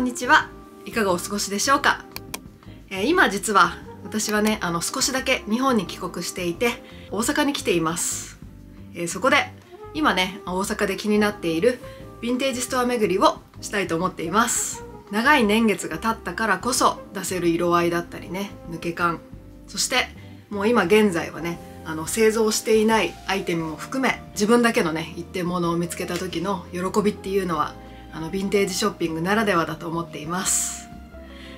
んにちは。いかがお過ごしでしょうか、えー、今実は私はねあの少しだけ日本に帰国していて大阪に来ています、えー、そこで今ね大阪で気になっているヴィンテージストア巡りをしたいと思っています。長い年月が経ったからこそ出せる色合いだったりね抜け感。そしてもう今現在はねあの製造していないアイテムも含め自分だけのね一点物を見つけた時の喜びっていうのはあのヴィンテージショッピングならではだと思っています、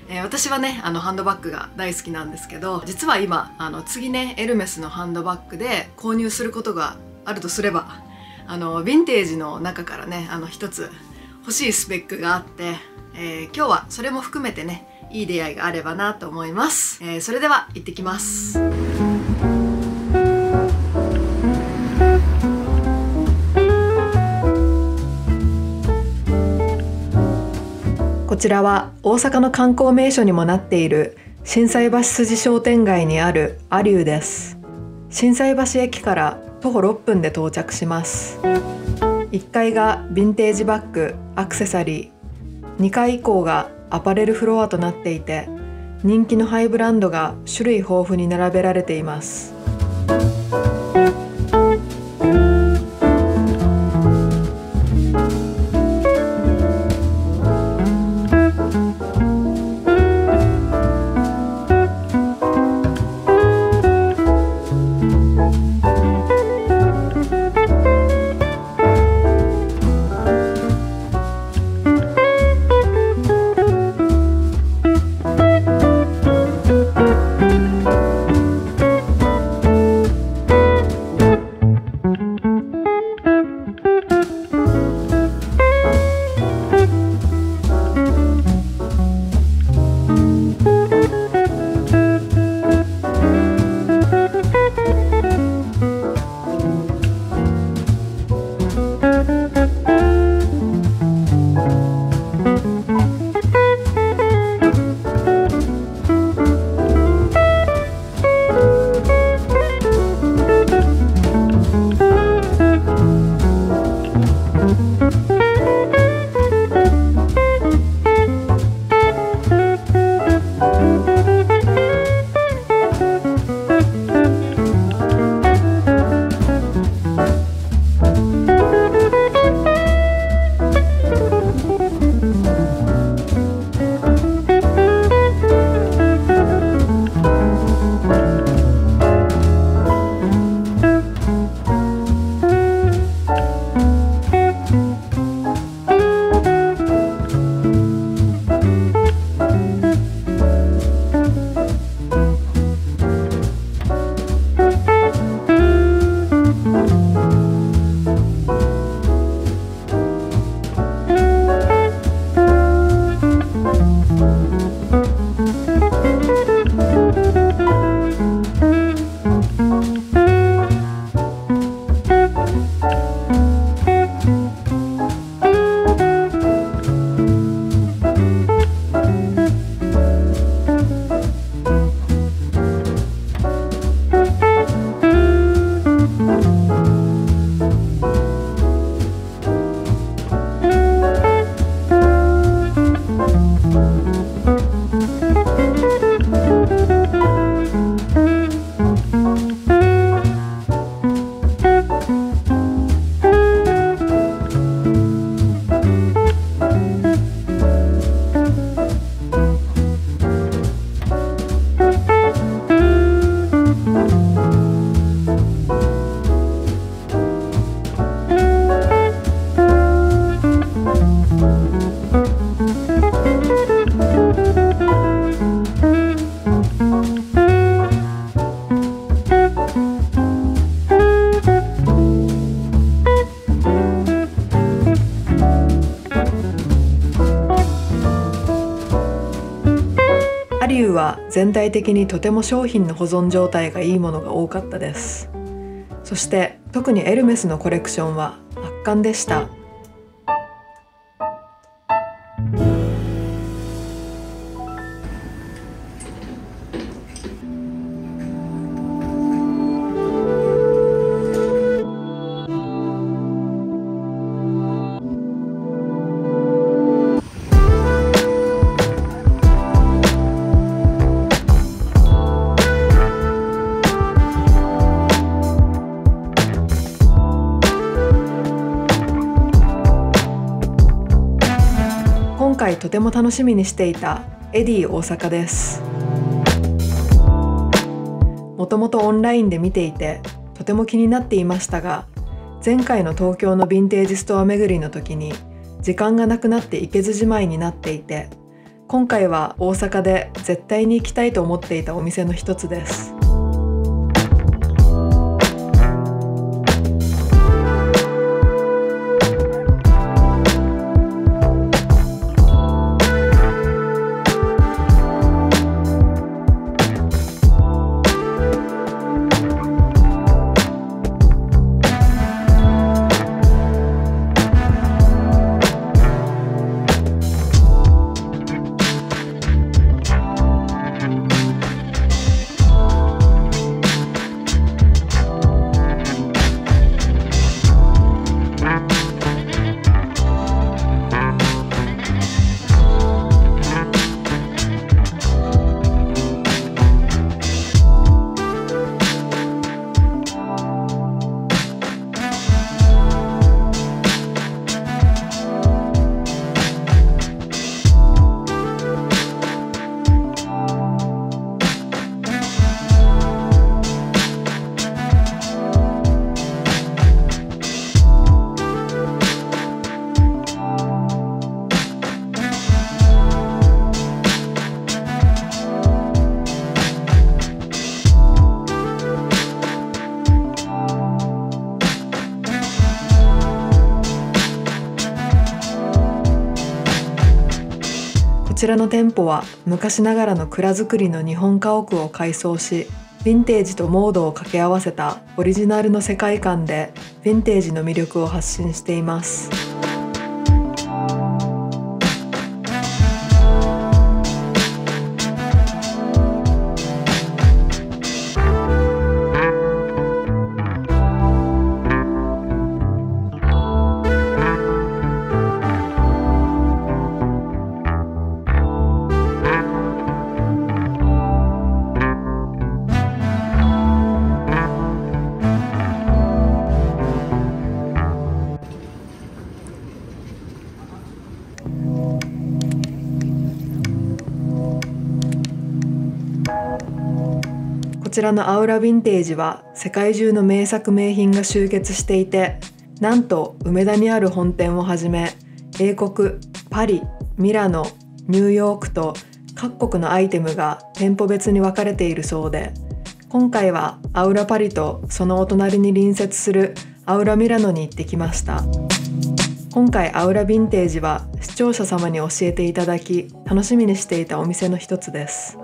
えー、私はねあのハンドバッグが大好きなんですけど実は今あの次ねエルメスのハンドバッグで購入することがあるとすればあのヴィンテージの中からねあの一つ欲しいスペックがあって、えー、今日はそれも含めてねいい出会いがあればなと思います、えー、それでは行ってきます。こちらは大阪の観光名所にもなっている心斎橋筋商店街にあるアリューです。心斎橋駅から徒歩6分で到着します。1階がヴィンテージバッグアクセサリー。2階以降がアパレルフロアとなっていて人気のハイブランドが種類豊富に並べられています。全体的にとても商品の保存状態がいいものが多かったです。そして特にエルメスのコレクションは圧巻でした。とても楽しみにしていたエディ大阪ですもともとオンラインで見ていてとても気になっていましたが前回の東京のヴィンテージストア巡りの時に時間がなくなって行けずじまいになっていて今回は大阪で絶対に行きたいと思っていたお店の一つです。ちらの店舗は昔ながらの蔵造りの日本家屋を改装しヴィンテージとモードを掛け合わせたオリジナルの世界観でヴィンテージの魅力を発信しています。ちらのアウラヴィンテージは世界中の名作名品が集結していてなんと梅田にある本店をはじめ英国パリミラノニューヨークと各国のアイテムが店舗別に分かれているそうで今回はアウラパリとそのお隣に隣接するアウラミラノに行ってきました。今回アウラヴィンテージは視聴者様に教えていただき楽しみにしていたお店の一つです。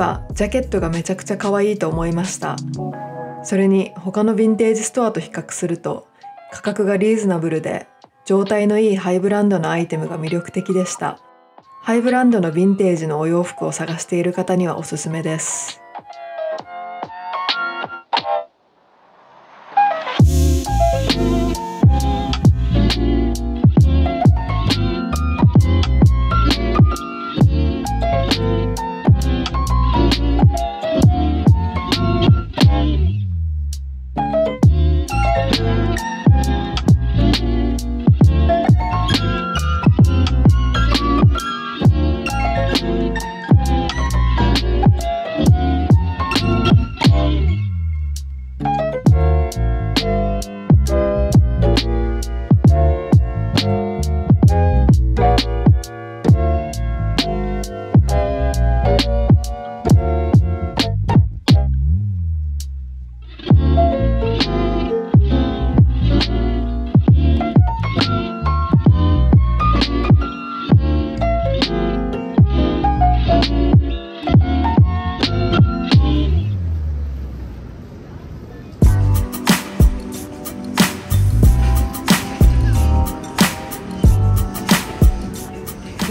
はジャケットがめちゃくちゃ可愛いと思いました。それに他のヴィンテージストアと比較すると価格がリーズナブルで状態のいいハイブランドのアイテムが魅力的でした。ハイブランドのヴィンテージのお洋服を探している方にはおすすめです。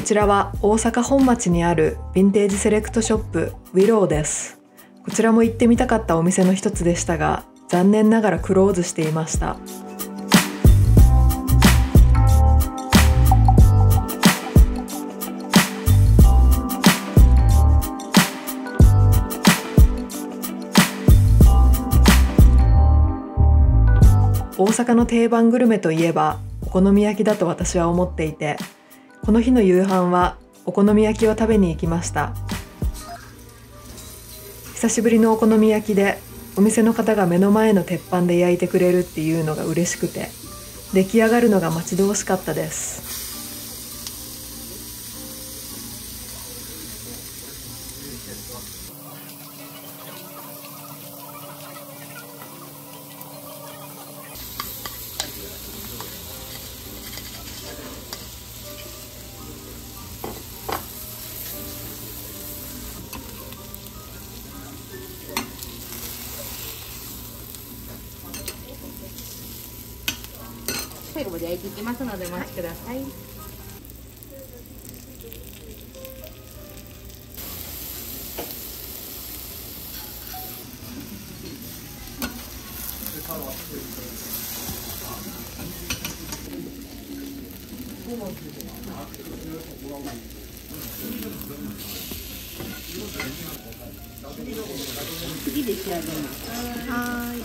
ちらは大阪本町にあるヴィンテージセレクトショップウィローです。こちらも行ってみたかったお店の一つでしたが残念ながらクローズしていました。大阪の定番グルメといえばお好み焼きだと私は思っていてこの日の夕飯はお好み焼きを食べに行きました。久しぶりのお好み焼きでお店の方が目の前の鉄板で焼いてくれるっていうのが嬉しくて出来上がるのが待ち遠しかったです。後まで焼いていきますのでお待ちください。次で仕上げます。はい。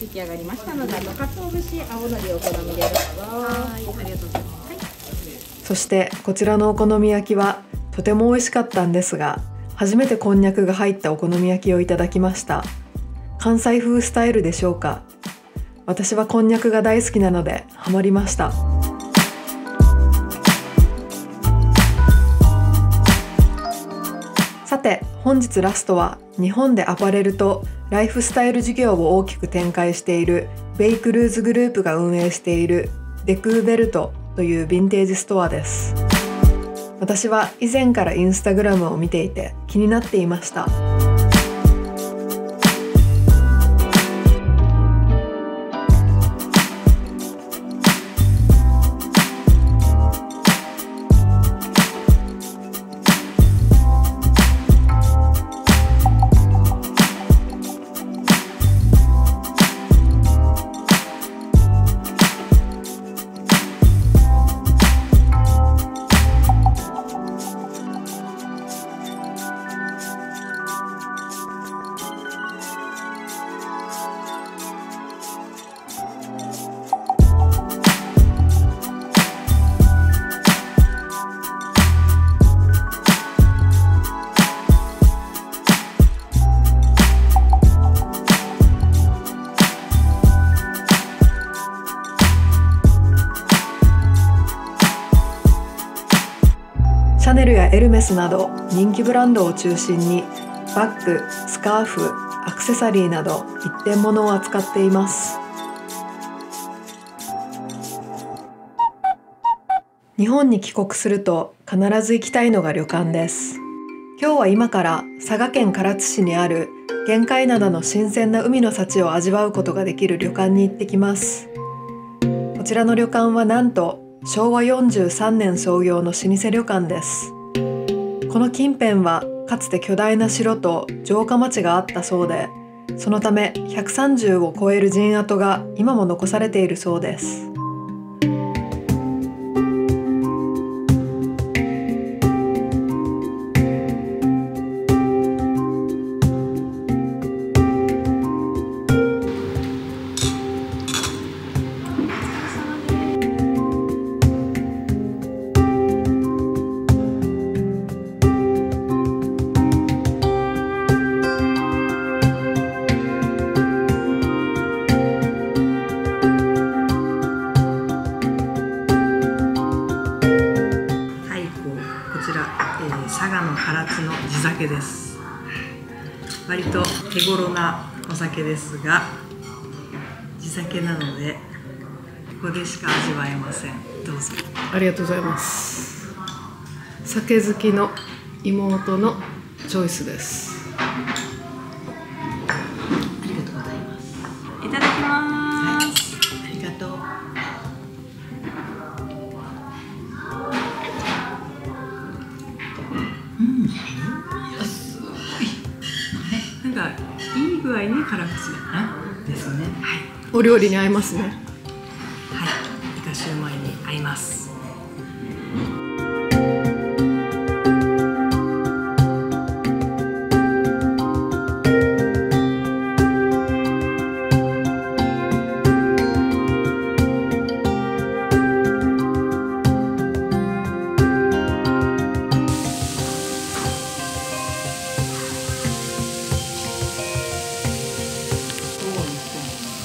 出来上がりましたので、あと鰹節、青のりお好みでどうぞ。はい、ありがとうございます。そしてこちらのお好み焼きはとても美味しかったんですが初めてこんにゃくが入ったお好み焼きをいただきました関西風スタイルでしょうか私はこんにゃくが大好きなのでハマりましたて本日ラストは日本でアパレルとライフスタイル事業を大きく展開しているベイクルーズグループが運営しているデクーベルトというヴィンテージストアです。私は以前からインスタグラムを見ていて気になっていました。シャネルやエルメスなど人気ブランドを中心にバッグ、スカーフ、アクセサリーなど一点物を扱っています。日本に帰国すると必ず行きたいのが旅館です。今日は今から佐賀県唐津市にある玄界灘の新鮮な海の幸を味わうことができる旅館に行ってきます。こちらの旅館はなんと昭和43年創業の老舗旅館です。この近辺はかつて巨大な城と城下町があったそうでそのため130を超える陣跡が今も残されているそうです。唐津の地酒です。割と手頃なお酒ですが地酒なのでここでしか味わえません。どうぞ。ありがとうございます。酒好きの妹のチョイスです。がいい具合に辛口ですね。はい。お料理に合いますね。はい。イカシューマイに合います。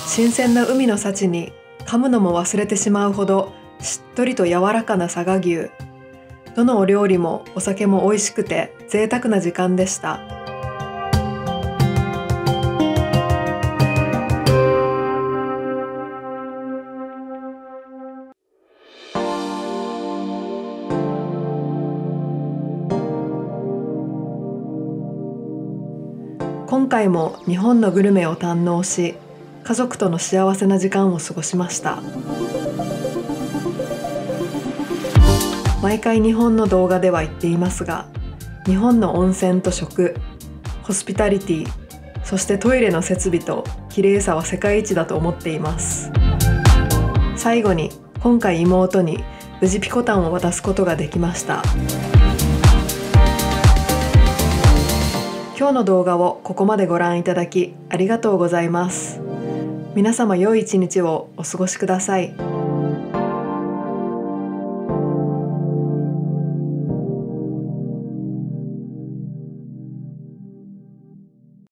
新鮮な海の幸に噛むのも忘れてしまうほどしっとりと柔らかな佐賀牛。どのお料理もお酒も美味しくて贅沢な時間でした。今回も日本のグルメを堪能し家族との幸せな時間を過ごしました。毎回日本の動画では言っていますが日本の温泉と食ホスピタリティそしてトイレの設備と綺麗さは世界一だと思っています。最後に今回妹に無事ピコタンを渡すことができました。今日の動画をここまでご覧いただきありがとうございます。皆様良い一日をお過ごしください。